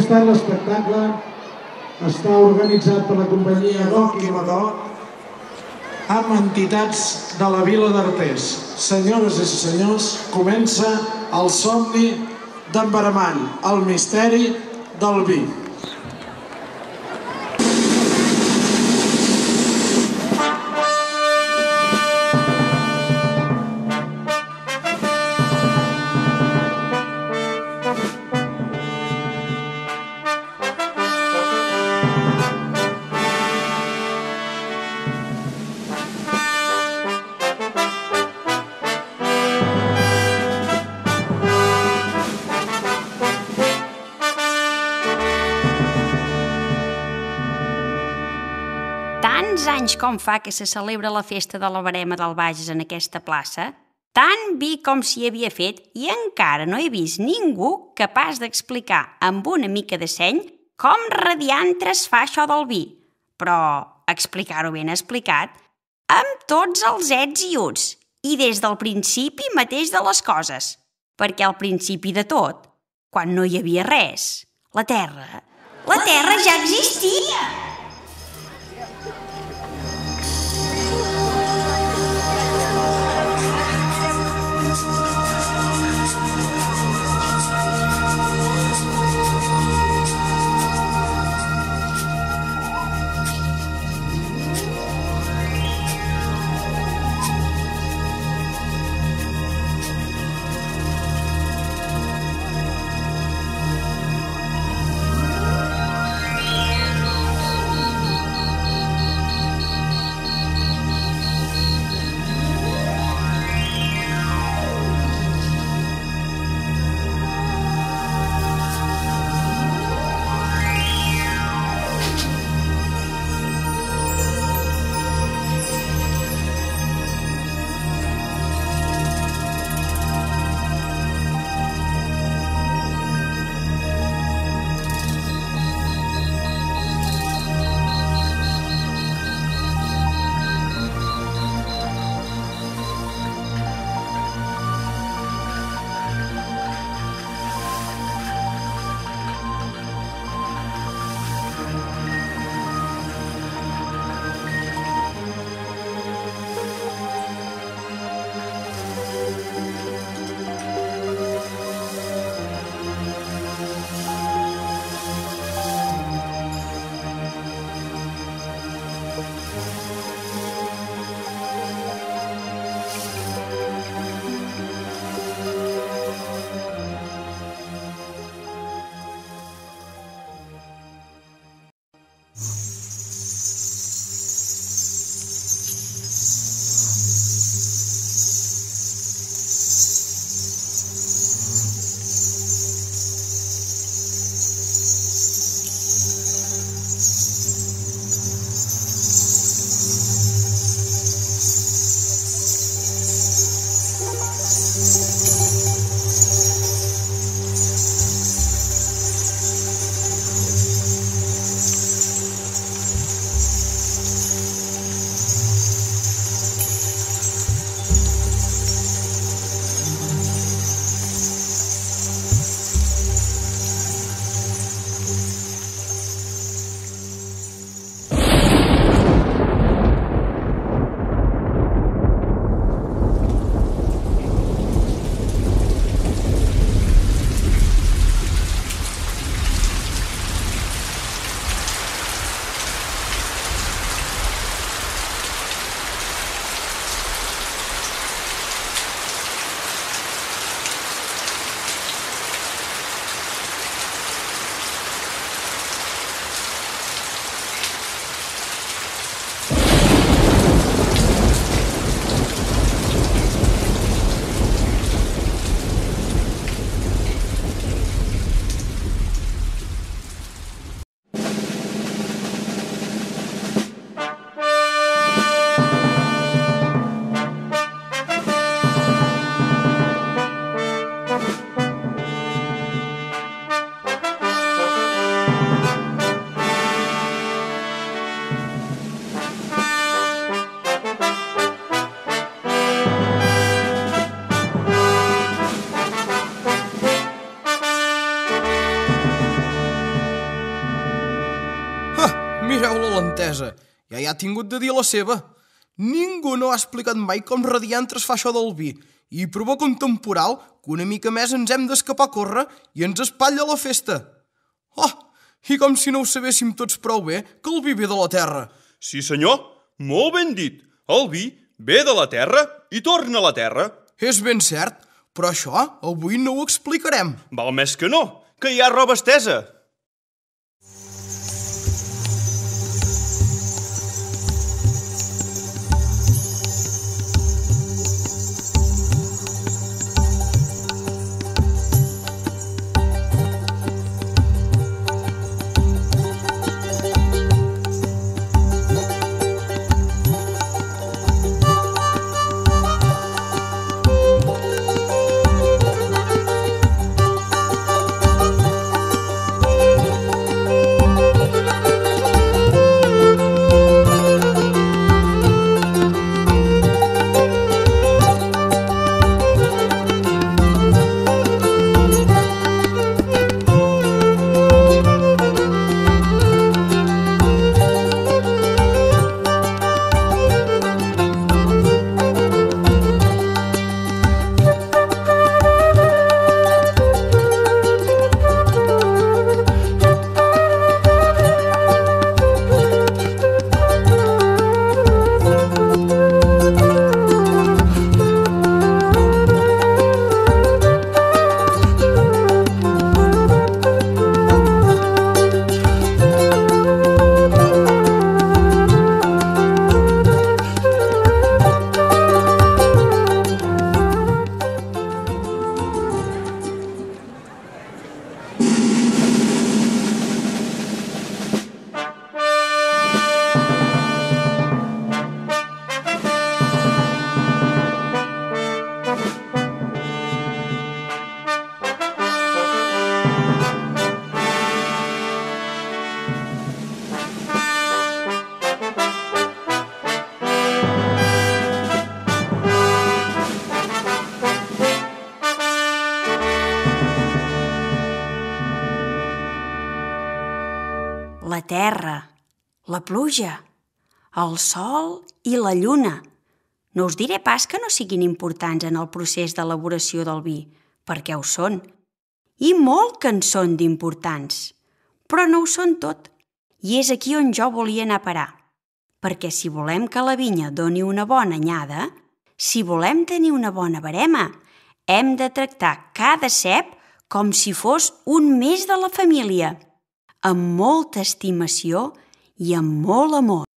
Any l'espectacle està organitzat per la companyia Doc i Madó amb entitats de la vila d'Artés. Senyores i senyors, comença el somni d'en el misteri del vi. Anys com fa que se celebra la festa de la Barema del Bages en aquesta plaça, tant vi com s'hi havia fet i encara no he vist ningú capaç d'explicar amb una mica de seny com radiantres fa això del vi. Però explicar-ho ben explicat, amb tots els ets i uts, i des del principi mateix de les coses, perquè al principi de tot, quan no hi havia res, la Terra, la Terra ja existia! Ha tingut de dir la seva. Ningú no ha explicat mai com radiantres fa això del vi i provoca un temporal que una mica més ens hem d'escapar a córrer i ens espatlla la festa. Oh, i com si no ho sabéssim tots prou bé que el vi ve de la terra. Sí, senyor, molt ben dit. El vi ve de la terra i torna a la terra. És ben cert, però això avui no ho explicarem. Val més que no, que hi ha roba estesa. La terra, la pluja, el sol i la lluna. No us diré pas que no siguin importants en el procés d'elaboració del vi, perquè ho són. I molt que en són d'importants. Però no ho són tot. I és aquí on jo volia anar a parar. Perquè si volem que la vinya doni una bona anyada, si volem tenir una bona barema, hem de tractar cada cep com si fos un més de la família, amb molta estimació i amb molt amor.